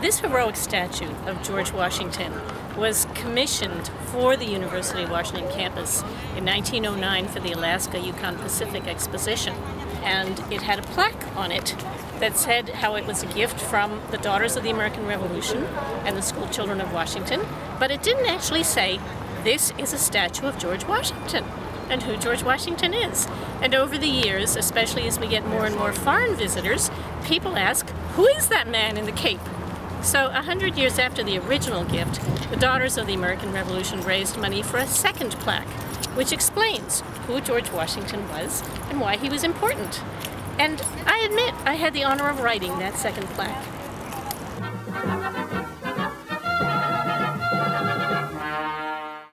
This heroic statue of George Washington was commissioned for the University of Washington campus in 1909 for the Alaska Yukon Pacific Exposition. And it had a plaque on it that said how it was a gift from the Daughters of the American Revolution and the school children of Washington, but it didn't actually say, this is a statue of George Washington and who George Washington is. And over the years, especially as we get more and more foreign visitors, people ask, who is that man in the cape? So, a hundred years after the original gift, the Daughters of the American Revolution raised money for a second plaque, which explains who George Washington was and why he was important. And I admit, I had the honor of writing that second plaque.